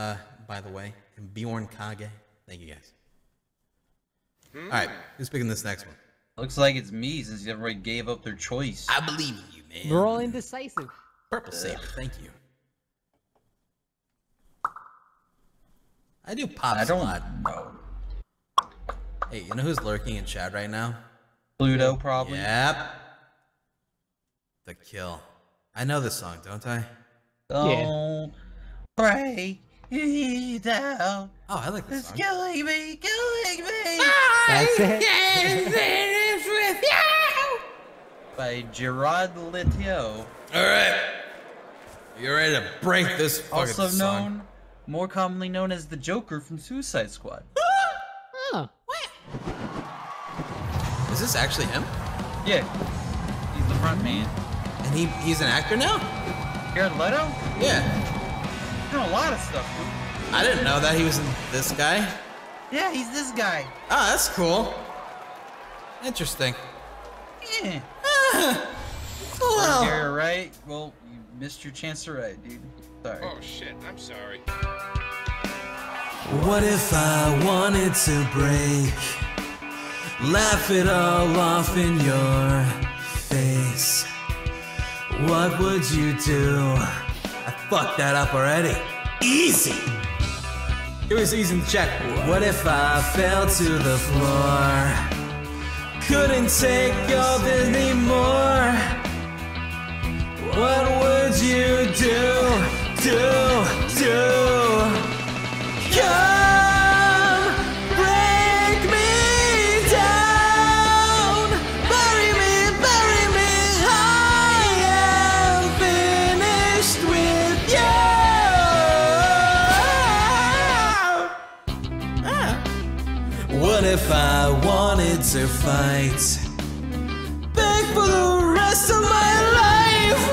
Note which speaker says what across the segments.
Speaker 1: uh, by the way, and Bjorn Kage. Thank you guys. All right, who's picking this next one?
Speaker 2: Looks like it's me since everybody gave up their choice.
Speaker 1: I believe in you, man.
Speaker 3: We're all indecisive.
Speaker 1: Purple saber. Thank you. I do pop
Speaker 2: I don't
Speaker 1: squad.
Speaker 2: know.
Speaker 1: Hey, you know who's lurking in chat right now?
Speaker 2: Pluto, probably.
Speaker 1: Yep. The kill. I know this song, don't I?
Speaker 2: Don't break me down.
Speaker 1: Oh, I like this
Speaker 2: It's
Speaker 1: song.
Speaker 2: killing me, killing me.
Speaker 3: That's it.
Speaker 2: By Gerard Leto.
Speaker 1: All right. you're ready to break this fucking
Speaker 2: Also
Speaker 1: song?
Speaker 2: known, more commonly known as the Joker from Suicide Squad.
Speaker 3: Huh.
Speaker 1: Is this actually him?
Speaker 2: Yeah. He's the front man.
Speaker 1: And he he's an actor now?
Speaker 2: Jared Leto?
Speaker 1: Yeah.
Speaker 2: He's doing a lot of stuff, dude.
Speaker 1: I didn't know that he was in this guy.
Speaker 2: Yeah, he's this guy.
Speaker 1: Oh, that's cool. Interesting.
Speaker 2: Yeah.
Speaker 1: Ah, well,
Speaker 2: You're right. Well, you missed your chance to write, dude. Sorry.
Speaker 4: Oh shit, I'm sorry.
Speaker 5: What if I wanted to break? Laugh it all off in your face. What would you do? Fucked that up already. Easy!
Speaker 1: it was easy in check.
Speaker 5: What if I fell to the floor? Couldn't take all this anymore. What would you do? Do, do? Come, to fight? Beg for the rest of my life.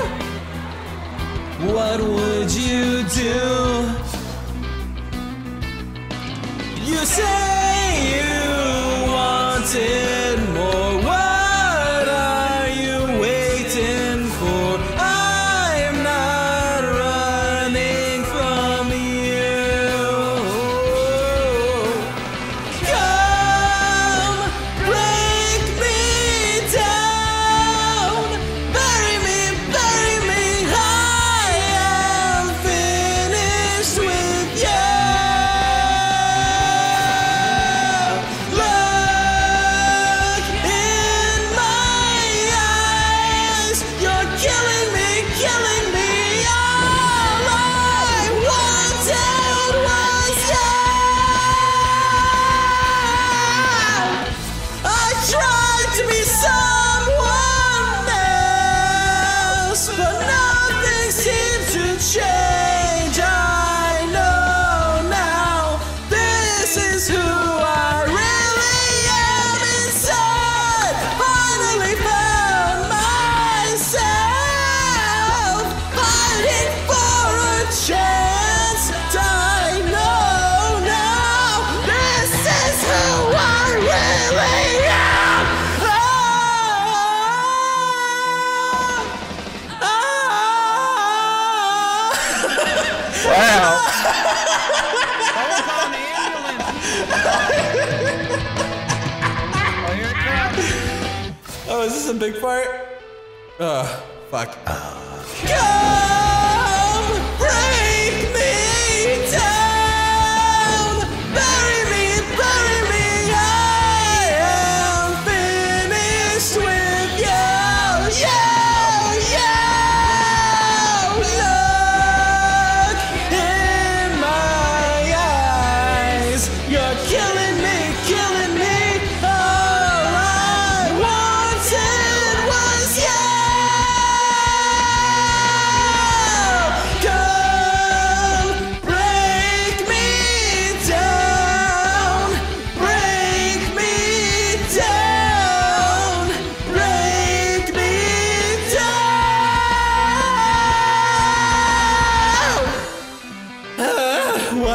Speaker 5: What would you do?
Speaker 1: Big part? Oh,
Speaker 5: uh, fuck. Uh. Come,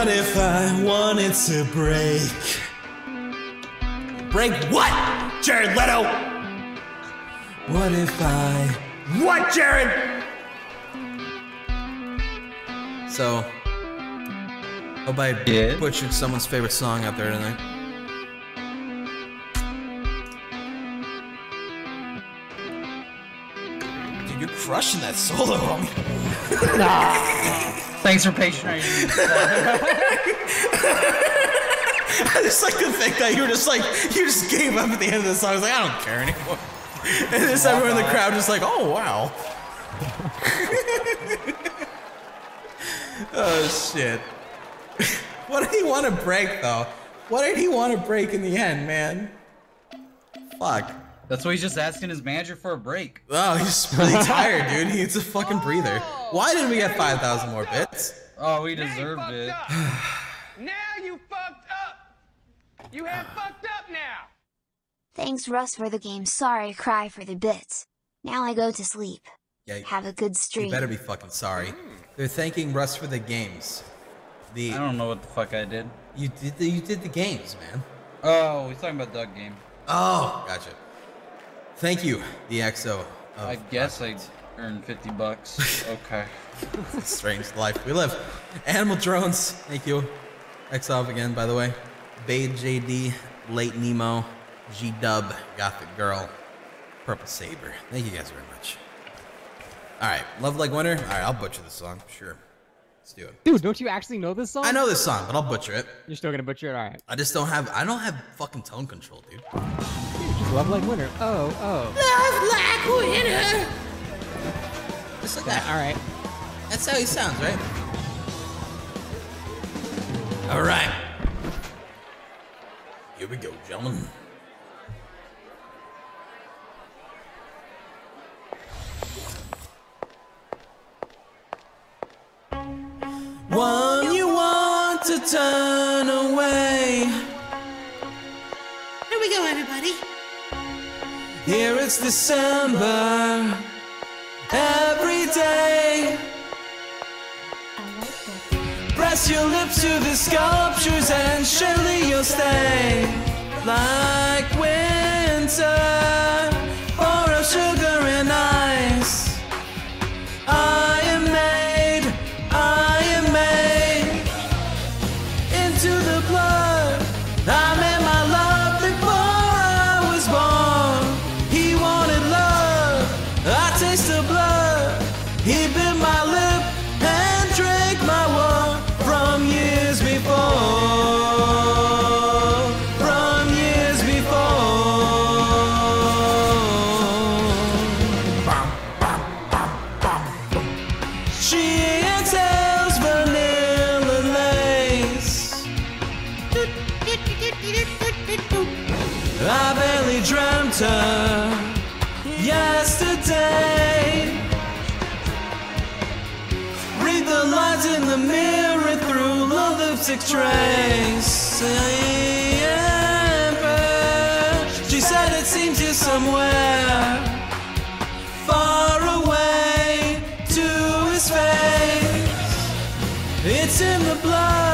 Speaker 5: what if I wanted to break?
Speaker 1: Break what? Jared Leto!
Speaker 5: What if I
Speaker 1: What, Jared? So, Hope I
Speaker 2: Yeah.
Speaker 1: butchered someone's favorite song out there tonight. Dude, you're crushing that solo, homie.
Speaker 2: Thanks for patronizing me.
Speaker 1: I just like to think that you were just like you just gave up at the end of the song. I was like, I don't care anymore. And just everyone in the crowd just like, oh wow. oh shit. what did he want to break though? What did he want to break in the end, man? Fuck.
Speaker 2: That's why he's just asking his manager for a break.
Speaker 1: Oh, he's really tired, dude. He needs a fucking breather. Oh. Why didn't we get 5,000 more bits?
Speaker 2: Oh, we deserved it.
Speaker 4: Now you fucked up. You have fucked up now.
Speaker 6: Thanks Russ for the game, sorry cry for the bits. Now I go to sleep.
Speaker 1: Yeah,
Speaker 6: Have a good stream.
Speaker 1: you better be fucking sorry. Hmm. They're thanking Russ for the games. The
Speaker 2: I don't know what the fuck I did.
Speaker 1: you did the, you did the games, man.
Speaker 2: Oh, he's talking about Doug game.
Speaker 1: Oh, gotcha. Thank you, the EXO. Of
Speaker 2: I guess I earned 50 bucks. Okay.
Speaker 1: strange life we live. Animal drones. Thank you. XOV again, by the way. Bade JD, Late Nemo, G Dub, Gothic Girl, Purple Saber. Thank you guys very much. All right, Love Like Winter. All right, I'll butcher this song. Sure, let's do it.
Speaker 3: Dude, don't you actually know this song?
Speaker 1: I know this song, but I'll butcher it.
Speaker 3: You're still gonna butcher it? Alright.
Speaker 1: I just don't have. I don't have fucking tone control, dude.
Speaker 3: Just love like winter. Oh, oh.
Speaker 1: Love like winter. Just like that.
Speaker 3: Alright.
Speaker 1: That's how he sounds, right? All right. Here we go, gentlemen.
Speaker 5: One you want to turn away.
Speaker 1: Here we go, everybody.
Speaker 5: Here it's December. Every Your lips to the sculptures and surely you'll stay. Like winter. or of sugar and ice. I am made. I am made into the his face. It's in the blood.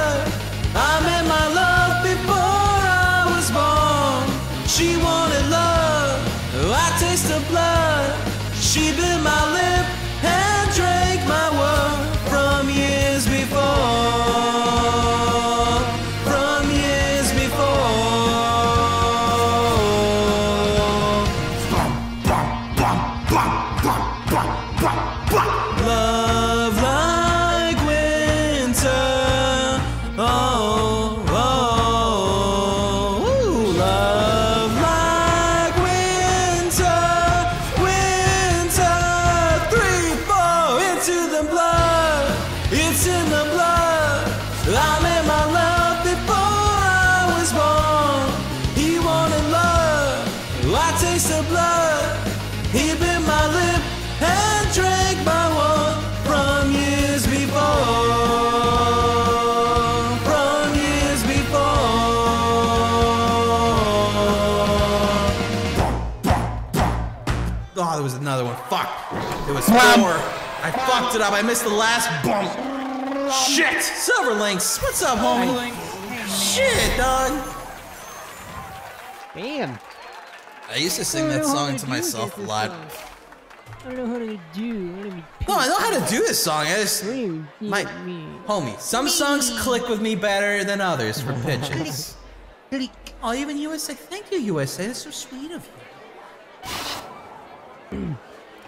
Speaker 5: He bit my lip and drank my one from years before. From years before.
Speaker 1: Oh, there was another one. Fuck. It was four. I fucked it up. I missed the last bump. Shit. Silver Links. What's up, homie? Shit, dog.
Speaker 3: Damn.
Speaker 1: I used to sing that song
Speaker 3: did
Speaker 1: to myself a lot.
Speaker 3: song? I don't know how to do. I don't be
Speaker 1: No, I know how to do this song. I just
Speaker 3: me.
Speaker 1: my homie. Some songs click with me better than others for pitches. click. Oh, even USA. Thank you, USA. That's so sweet of you.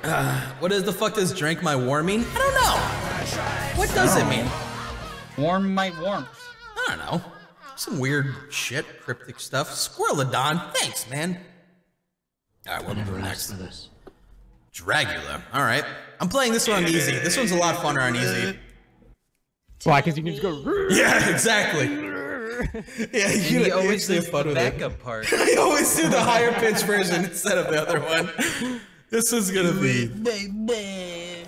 Speaker 1: Uh, what does the fuck does drink my war mean? I don't know. What does it mean?
Speaker 2: Warm my warmth.
Speaker 1: I don't know. Some weird shit, cryptic stuff. Squirrelodon. Thanks, man. All right, what are we doing next? To this. Dragula. All right. I'm playing this one on easy. This one's a lot funner on easy.
Speaker 3: Why? Because you can just go.
Speaker 1: Yeah, exactly. Yeah,
Speaker 2: And
Speaker 1: you
Speaker 2: he always
Speaker 1: actually
Speaker 2: does
Speaker 1: have fun
Speaker 2: the
Speaker 1: with it.
Speaker 2: backup part.
Speaker 1: I always do the higher pitch version instead of the other one. This is gonna be.
Speaker 2: Baby.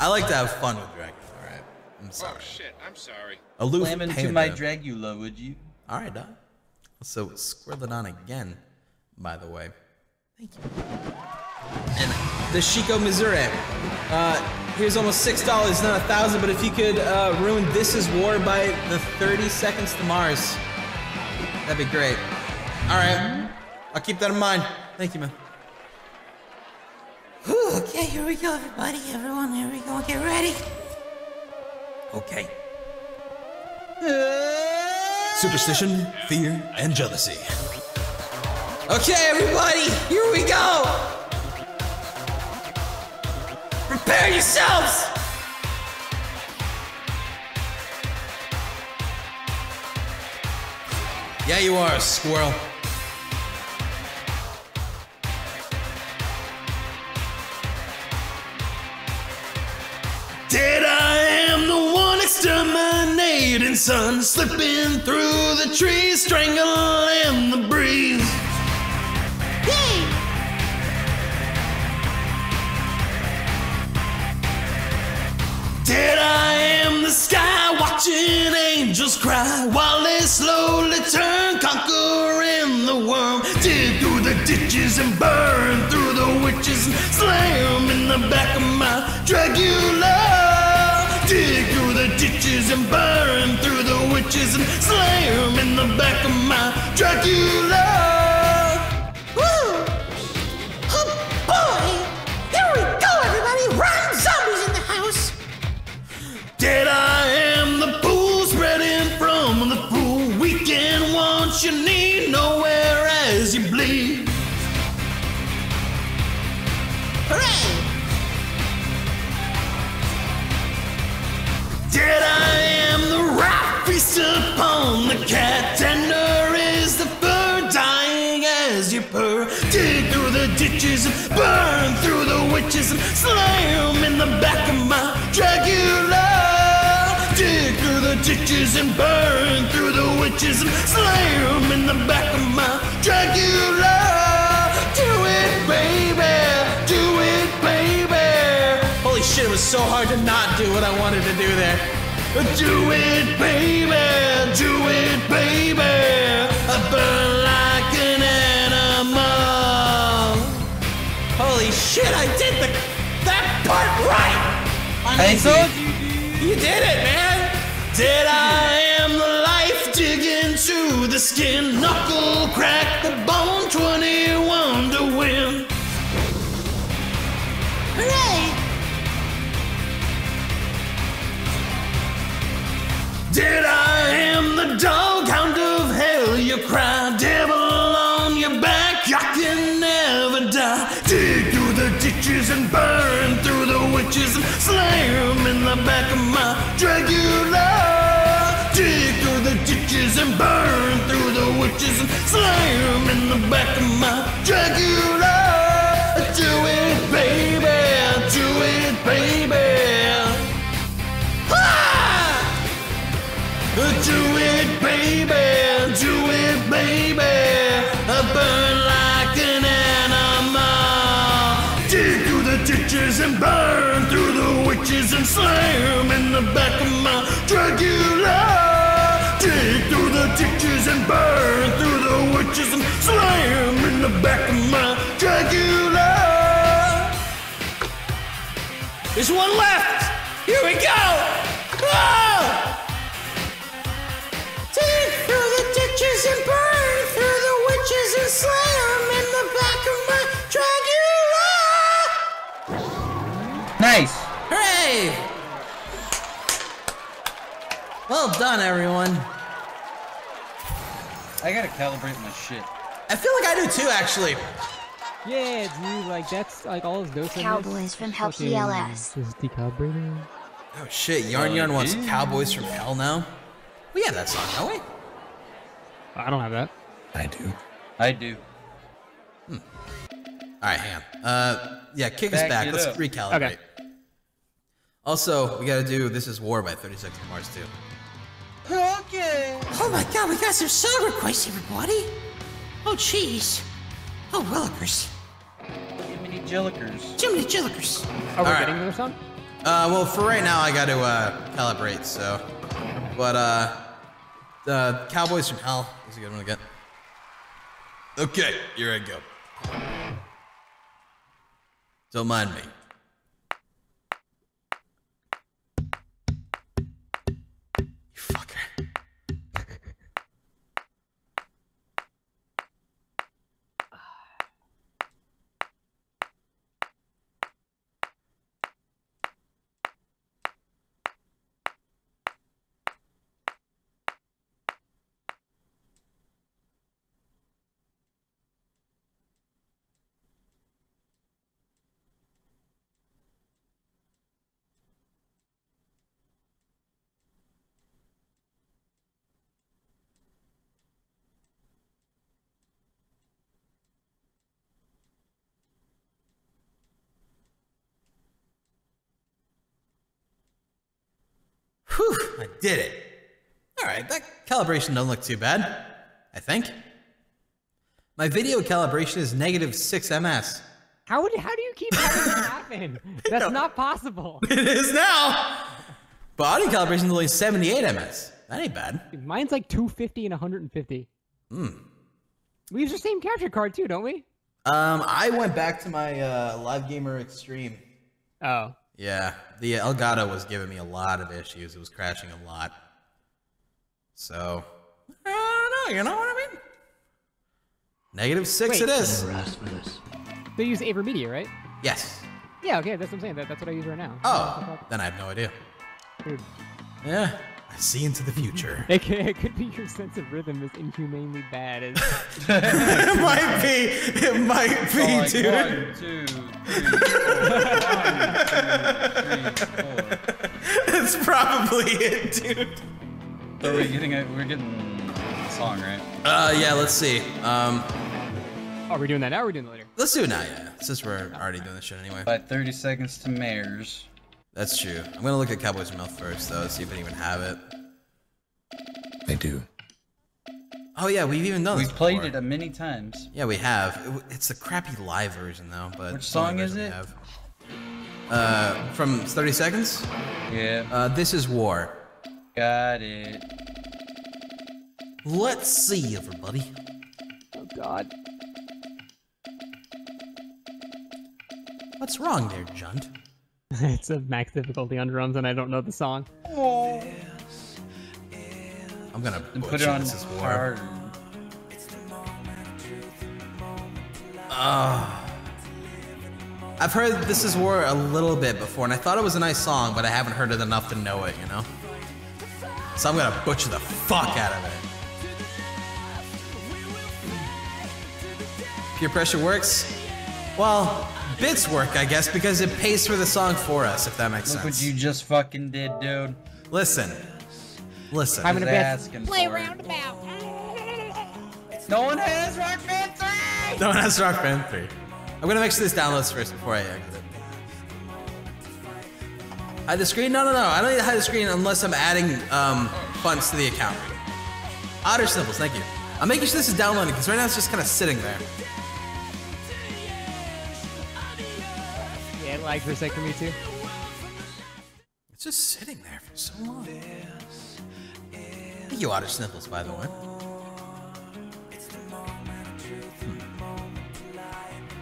Speaker 1: I like to have fun with Dragula. All right. I'm oh, sorry.
Speaker 7: Oh shit, I'm sorry.
Speaker 1: Aloof
Speaker 2: Slam into my Dragula, would you?
Speaker 1: All right, Doc. So square it on again, by the way. Thank you. And the Chico Missouri. Uh, here's almost six dollars, not a thousand. But if you could uh, ruin "This Is War" by the 30 seconds to Mars, that'd be great. All right, I'll keep that in mind. Thank you, man. Whew, okay, here we go, everybody. Everyone, here we go. Get ready. Okay. Superstition, fear, and jealousy. Okay, everybody, here we go. Prepare yourselves. Yeah, you are, squirrel. Dead I am the one exterminating sun, slipping through the trees, strangling the breeze. Dead I am the sky, watching angels cry while they slowly turn, conquering the worm. Dig through the ditches and burn through the witches and slam in the back of my Dragula. Dig through the ditches and burn through the witches and slam in the back of my Dragula. Burn through the witches and slam in the back of my Dragula. Dig through the ditches and burn through the witches and slam in the back of my Dragula. Do it, baby. Do it, baby. Holy shit, it was so hard to not do what I wanted to do there. Do it, baby. Do it, baby. I burn shit, I did the that part right.
Speaker 2: I told you.
Speaker 1: You did it, man! Did I am the life dig into the skin, knuckle crack the bone, 21 to win. Hooray! Did I am the dog hound of hell, you cry, burn through the witches and slam in the back of my Dragula. Dig through the ditches and burn through the witches and slam in the back of my Dragula. And slam in the back of my Dragula. Dig through the ditches and burn through the witches and slam in the back of my Dragula. There's one left. Here we go. Ah! Dig through the ditches and burn through the witches and slam in the back of my Yay!
Speaker 5: Well done, everyone.
Speaker 2: I gotta calibrate my shit.
Speaker 5: I feel like I do too, actually.
Speaker 3: Yeah, dude, like that's like all of those
Speaker 6: Cowboys from Hell
Speaker 3: okay,
Speaker 6: PLS.
Speaker 3: Is decalibrating?
Speaker 5: Oh shit, Yarn
Speaker 2: uh,
Speaker 5: Yarn wants
Speaker 2: yeah.
Speaker 5: Cowboys from Hell now? We have that song, don't we?
Speaker 3: I don't have that.
Speaker 8: I do.
Speaker 2: I do.
Speaker 5: Hmm. Alright, hang on. Uh, yeah, kick
Speaker 2: back
Speaker 5: us
Speaker 2: back.
Speaker 5: Let's
Speaker 2: up.
Speaker 5: recalibrate.
Speaker 3: Okay.
Speaker 5: Also, we gotta do "This Is War" by 30 Seconds to Mars too.
Speaker 2: Okay.
Speaker 9: Oh my god, we got some song requests, everybody. Oh, jeez. Oh, Willikers.
Speaker 2: Jiminy Jillikers.
Speaker 9: Jiminy Jillikers.
Speaker 3: Are we
Speaker 5: Alright.
Speaker 3: getting another song?
Speaker 5: Uh, well, for right now, I got to uh, calibrate. So, but uh, the Cowboys from Hell is a good one to get. Okay, here I go. Don't mind me. You fucker. Whew, I did it. All right, that calibration doesn't look too bad, I think. My video calibration is negative 6 ms.
Speaker 3: How would how do you keep having this happen? That's not possible.
Speaker 5: It is now! But audio calibration is only 78 ms. That ain't bad.
Speaker 3: Mine's like 250 and 150.
Speaker 5: Hmm.
Speaker 3: We use the same capture card too, don't we?
Speaker 5: Um, I went back to my uh, Live Gamer Extreme.
Speaker 3: Oh.
Speaker 5: Yeah, the Elgato was giving me a lot of issues. It was crashing a lot. So, I don't know, you know what I mean? Negative 6
Speaker 3: Wait.
Speaker 5: it is.
Speaker 3: They use AverMedia, right?
Speaker 5: Yes.
Speaker 3: Yeah, okay, that's what I'm saying. That, that's what I use right now.
Speaker 5: Oh, then I have no idea.
Speaker 3: Dude.
Speaker 5: Yeah, I see into the future.
Speaker 3: It could, it could be your sense of rhythm is inhumanely bad. As,
Speaker 5: it might be. It might be,
Speaker 2: Like,
Speaker 5: dude.
Speaker 2: one, two, three, four. One, two, three, four.
Speaker 5: That's probably it, dude.
Speaker 2: So we're getting a, we're getting a song, right?
Speaker 5: Uh, yeah. Let's see. Um,
Speaker 3: are we doing that now or are we doing it later?
Speaker 5: let's do it now. Yeah, since we're already doing this shit anyway.
Speaker 2: By 30 seconds to Mars.
Speaker 5: That's true. I'm gonna look at Cowboys Mouth first, though, see if I even have it.
Speaker 8: I do.
Speaker 5: Oh yeah, we've even done this.
Speaker 2: We've
Speaker 5: this
Speaker 2: played
Speaker 5: before.
Speaker 2: it a many times.
Speaker 5: Yeah, we have. It it's the crappy live version though, but
Speaker 2: Which
Speaker 5: the
Speaker 2: song is it?
Speaker 5: have. Uh, from 30 seconds.
Speaker 2: Yeah,
Speaker 5: Uh, this is war.
Speaker 2: got it.
Speaker 5: Let's see, everybody.
Speaker 3: Oh God.
Speaker 5: What's wrong there, Jund?
Speaker 3: it's a max difficulty on drums and I don't know the song.
Speaker 5: I'm gonna
Speaker 2: And put it on
Speaker 5: this is war.
Speaker 2: hard. Ah.
Speaker 5: I've heard This Is War a little bit before, and I thought it was a nice song, but I haven't heard it enough to know it, you know? So I'm gonna butcher the fuck out of it. Peer pressure works? Well, bits work, I guess, because it pays for the song for us, if that makes
Speaker 2: Look
Speaker 5: sense.
Speaker 2: what you just fucking did, dude.
Speaker 5: Listen. Listen.
Speaker 3: I'm gonna
Speaker 2: Just
Speaker 3: bet-
Speaker 2: asking Play roundabout. No one has Rock Band 3!
Speaker 5: No one has Rock Band 3. I'm gonna make sure this downloads first before I exit. Hide the screen? No, no, no. I don't need to hide the screen unless I'm adding um, funds to the account. Otter Snipples, thank you. I'm making sure this is downloading because right now it's just kind of sitting there.
Speaker 3: Yeah, it lagged for a sec me too.
Speaker 5: It's just sitting there for so long. Thank you, Otter Sniffles, by the way. Hmm.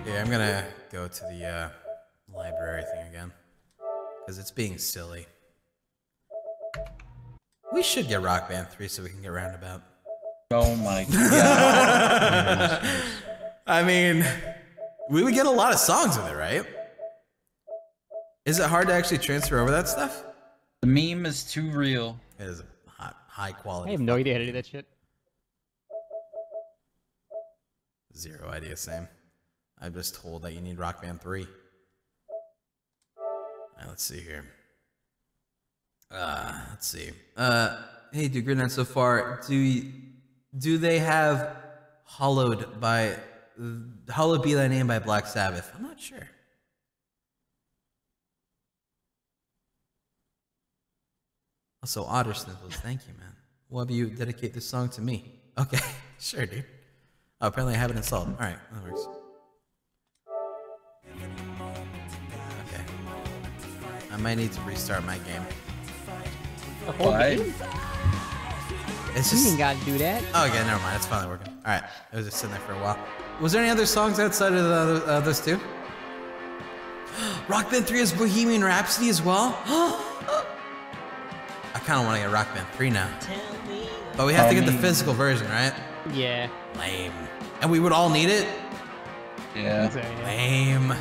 Speaker 5: Yeah, I'm gonna go to the uh, library thing again. Because it's being silly. We should get Rock Band 3 so we can get Roundabout.
Speaker 2: Oh my god.
Speaker 5: I mean, we would get a lot of songs with it, right? Is it hard to actually transfer over that stuff?
Speaker 2: the meme is too real.
Speaker 5: It is hot. high quality.
Speaker 3: I have no idea how to do that shit.
Speaker 5: Zero idea, same. I'm just told that you need Rock Band 3. Alright, let's see here. Uh, let's see. Uh, hey, do good night so far. Do y- do they have Hollowed by Hallowed Be Thy Name by Black Sabbath? I'm not sure. Also, Otter Sniffles, thank you, man. Will have you dedicate this song to me? Okay, sure, dude. Oh, apparently I have it installed. All right, that works. Okay. I might need to restart my game.
Speaker 3: The whole
Speaker 2: Why?
Speaker 3: game?
Speaker 5: It's
Speaker 3: You
Speaker 5: just.
Speaker 3: ain't gotta do that.
Speaker 5: Oh, okay, never mind. It's finally working. All right, it was just sitting there for a while. Was there any other songs outside of the other, uh, those two? Rock Band 3 has Bohemian Rhapsody as well? I kind of want to get Rock Band 3 now. But we have to get the physical version, right?
Speaker 3: Yeah.
Speaker 5: Lame. And we would all need it?
Speaker 2: Yeah.
Speaker 3: So, yeah.
Speaker 5: Lame.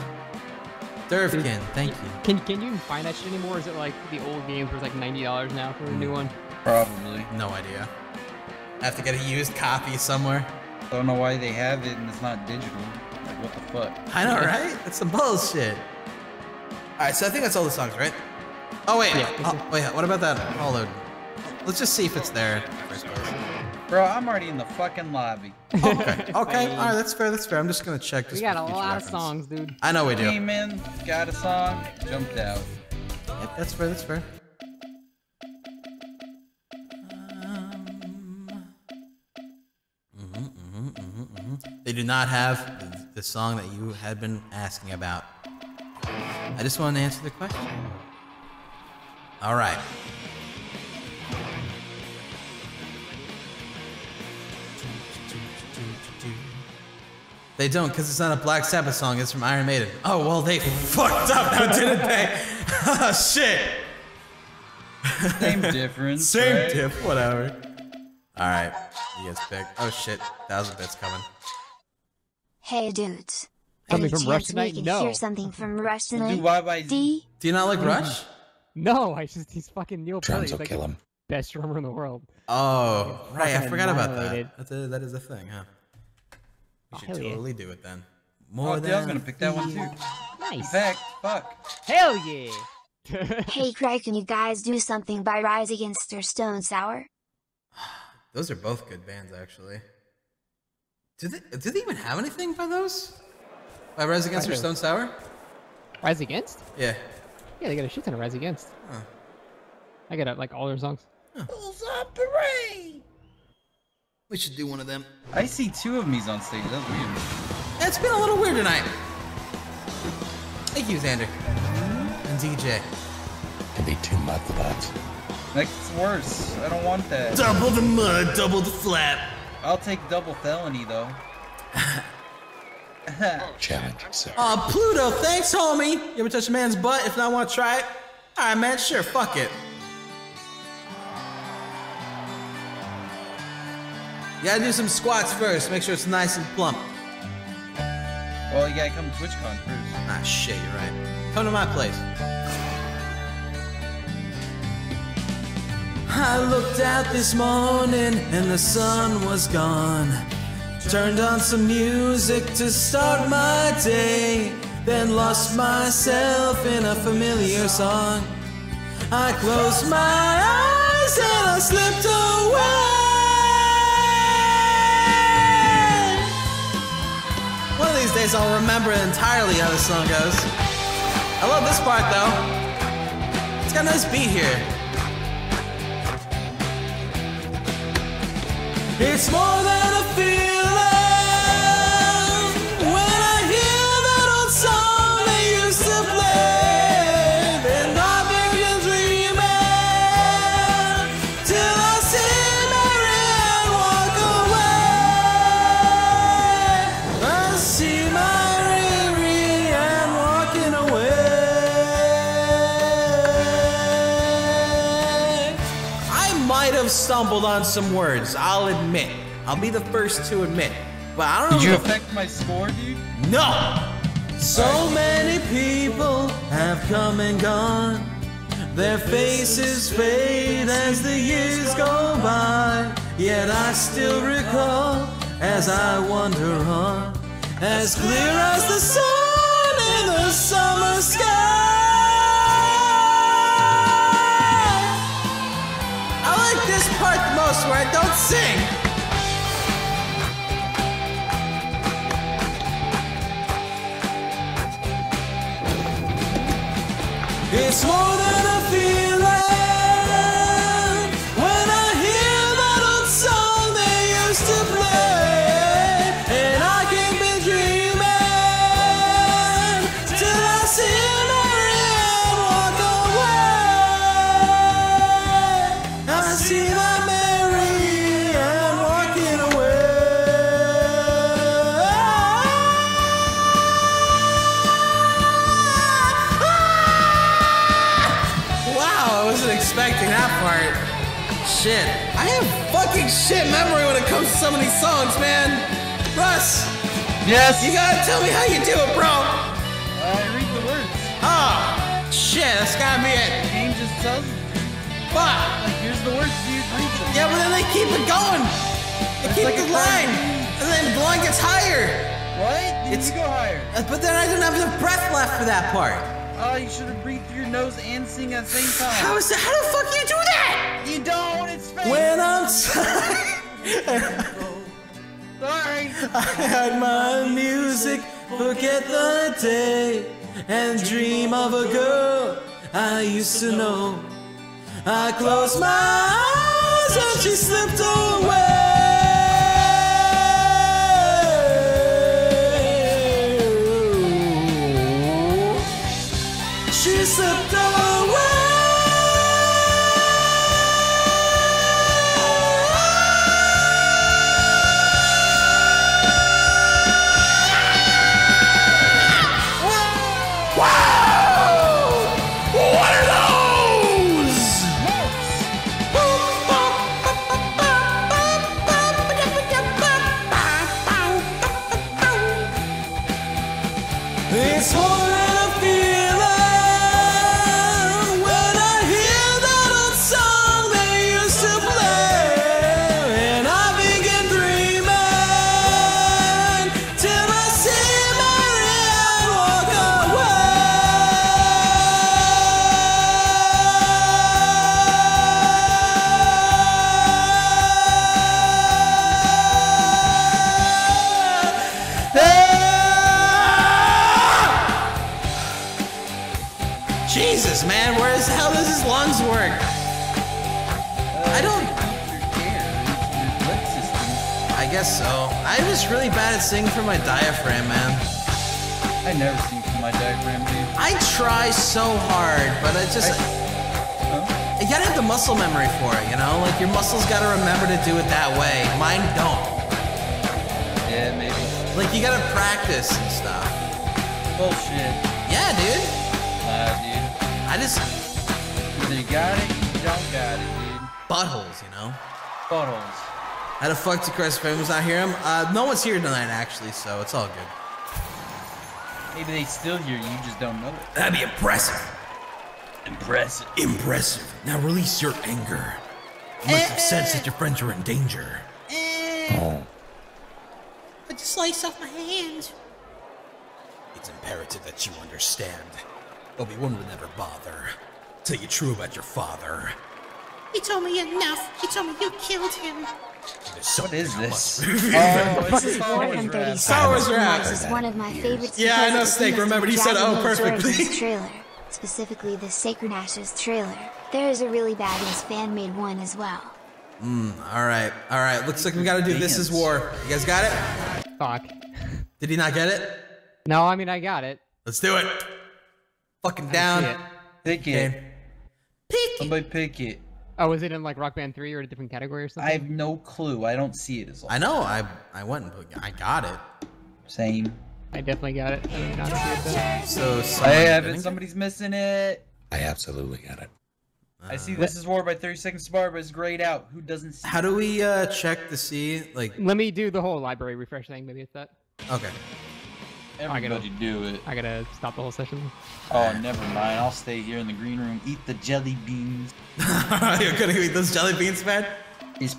Speaker 5: Durfkin, thank you.
Speaker 3: Can can you even find that shit anymore? Is it like the old games where it's like ninety dollars now for a new mm. one?
Speaker 2: Probably.
Speaker 5: No idea. I have to get a used copy somewhere.
Speaker 2: I don't know why they have it and it's not digital. Like what the fuck?
Speaker 5: I know, right? That's some bullshit. Alright, so I think that's all the songs, right? Oh, wait.
Speaker 3: Yeah.
Speaker 5: Oh, wait, what about that Hollowed? Let's just see if it's there.
Speaker 2: Bro, I'm already in the fucking lobby.
Speaker 5: Okay, okay. Alright, that's fair, that's fair. I'm just gonna check just
Speaker 3: We got a
Speaker 5: future
Speaker 3: lot of songs, dude.
Speaker 5: I know we do.
Speaker 2: Came in, got a song, jumped out.
Speaker 5: Yep, that's fair, that's fair. Mhm, mhm, mhm, mhm. They do not have the, the song that you had been asking about. I just wanted to answer the question. All right. They don't, because it's not a Black Sabbath song. It's from Iron Maiden. Oh well, they fucked up now, didn't they? oh shit.
Speaker 2: Same difference.
Speaker 5: Same
Speaker 2: right?
Speaker 5: tip, whatever. All right, you guys pick. Oh shit, thousand bits coming.
Speaker 6: Hey dudes.
Speaker 3: Something
Speaker 6: Any
Speaker 3: from
Speaker 6: chance
Speaker 3: Rush tonight?
Speaker 6: can
Speaker 3: No.
Speaker 6: hear something from Rush
Speaker 2: Do
Speaker 6: tonight?
Speaker 2: bye bye.
Speaker 6: D?
Speaker 5: Do you not like mm-hmm. Rush?
Speaker 3: No, I just he's fucking Neil Peart.
Speaker 8: Drums
Speaker 3: He's
Speaker 8: will
Speaker 3: like
Speaker 8: kill him.
Speaker 3: best drummer in the world.
Speaker 5: Oh, right. I forgot about that. That's a, that is a thing, huh? We
Speaker 3: Oh,
Speaker 5: should
Speaker 3: hell yeah.
Speaker 5: totally do it then.
Speaker 2: Oh,
Speaker 5: More
Speaker 2: dude, I was gonna pick that one too. In
Speaker 3: Nice.
Speaker 2: fact, fuck.
Speaker 3: Hell yeah.
Speaker 6: Hey Craig, can you guys do something by Rise Against or Stone Sour?
Speaker 5: Those are both good bands, actually. Do they? Do they even have anything by those? By Rise Against or. Stone Sour?
Speaker 3: Rise Against?
Speaker 5: Yeah.
Speaker 3: Yeah, they got a shit ton of Rise Against.
Speaker 5: Huh.
Speaker 3: I got uh, like all their songs.
Speaker 5: We should do one of them.
Speaker 2: I see two of me's on stage. That's weird.
Speaker 5: It's been a little weird tonight. Thank you, Xander. And DJ.
Speaker 8: Can be two mud butts.
Speaker 2: Like it's worse. I don't want that.
Speaker 5: Double the mud, double the flap.
Speaker 2: I'll take double felony though.
Speaker 8: Challenge accepted.
Speaker 5: Aw, Pluto, thanks, homie. You ever touch a man's butt? If not, want to try it? Alright, man, sure, fuck it. You gotta do some squats first, make sure it's nice and plump.
Speaker 2: Well, you gotta come to TwitchCon first.
Speaker 5: Ah, shit, you're right. Come to my place. I looked out this morning and the sun was gone. Turned on some music to start my day, then lost myself in a familiar song. I closed my eyes and I slipped away. One of these days I'll remember entirely how this song goes. I love this part though. It's got a nice beat here. It's more than a feeling stumbled on some words, I'll admit. I'll be the first to admit. But I don't know.
Speaker 2: Did you affect my score, dude?
Speaker 5: no! So many people have come and gone. Their faces fade as the years go by. Yet I still recall as I wander on, as clear as the sun in the summer sky.
Speaker 1: This part the most where I don't sing.
Speaker 5: It's more than
Speaker 1: some of these songs, man. Russ,
Speaker 2: Yes.
Speaker 1: you gotta tell me how you do it, bro.
Speaker 2: I read the words.
Speaker 1: Oh, shit, that's gotta be it.
Speaker 2: The game just tells you.
Speaker 1: Fuck.
Speaker 2: Like, here's the words. You read them.
Speaker 1: Yeah, but then they keep it going. They keep
Speaker 2: like
Speaker 1: the
Speaker 2: a
Speaker 1: line. And then the line gets higher.
Speaker 2: What? Then
Speaker 1: It's-
Speaker 2: you go higher.
Speaker 1: Uh, But then I didn't have enough breath left for that part.
Speaker 2: Oh, you should have breathed through your nose and sing at the same time.
Speaker 1: How is that? How the fuck do you do that?
Speaker 2: You don't. It's fake.
Speaker 5: When I'm
Speaker 2: Sorry.
Speaker 5: I had my music, forget the day, and dream of a girl I used to know. I closed my eyes and she slipped away. She slipped
Speaker 2: seen from my diaphragm, dude.
Speaker 1: I try so hard, but I just. You gotta have the muscle memory for it, you know? Like, your muscles gotta remember to do it that way. Mine don't.
Speaker 2: Yeah, maybe.
Speaker 1: Like, you gotta practice and stuff.
Speaker 2: Bullshit.
Speaker 1: Yeah, dude.
Speaker 2: Nah, dude.
Speaker 1: I just.
Speaker 2: Either you got it, you don't got it, dude.
Speaker 1: Buttholes, you know?
Speaker 2: Buttholes.
Speaker 1: How the fuck to Chris Famous not hear him? Uh, no one's here tonight, actually, so it's all good.
Speaker 2: Maybe they still hear you, you just don't know it.
Speaker 5: That'd be impressive.
Speaker 2: Impressive.
Speaker 5: Impressive. Now release your anger. You must have sensed that your friends were in danger. Eh.
Speaker 8: Oh,
Speaker 7: I just sliced off my hand.
Speaker 5: It's imperative that you understand. Obi-Wan would never bother. Tell you true about your father.
Speaker 7: He told me enough. He told me you killed him.
Speaker 2: Oh, what is this?
Speaker 6: This is War from 30
Speaker 1: Star Wars
Speaker 6: Seconds.
Speaker 1: rap.
Speaker 6: This is one of my favorites.
Speaker 1: Yeah, I know, Snake.
Speaker 6: appeals to
Speaker 1: Remembered
Speaker 6: the
Speaker 1: he said, "Oh,
Speaker 6: Age
Speaker 1: perfectly."
Speaker 6: Trailer, specifically the Sacred Ashes trailer. There is a really badass fan-made one as well.
Speaker 1: Hmm, all right, all right. Looks like we gotta do This Is War. You guys got it?
Speaker 3: Fuck.
Speaker 1: Did he not get it?
Speaker 3: No, I mean I got it.
Speaker 1: Let's do it. Fucking
Speaker 3: I
Speaker 1: down.
Speaker 3: Pick it.
Speaker 2: Pick it. Somebody pick it.
Speaker 3: Oh, was it in like Rock Band 3 or a different category or something?
Speaker 2: I have no clue. I don't see it as
Speaker 1: I know. I I went and put, I got it.
Speaker 2: Same.
Speaker 3: I definitely got it. I not see it though.
Speaker 1: So
Speaker 2: I have it. Somebody's missing it.
Speaker 8: I absolutely got it.
Speaker 2: I see This Is War by 30 Seconds to Bar, but it's grayed out. Who doesn't see
Speaker 1: How do we uh check to see like?
Speaker 3: Let me do the whole library refresh thing. Maybe it's that.
Speaker 1: Okay.
Speaker 2: Everybody do it.
Speaker 3: I gotta stop the whole session.
Speaker 2: Oh, never mind. I'll stay here in the green room, eat the jelly beans.
Speaker 5: You're gonna eat those jelly beans, man?
Speaker 2: He's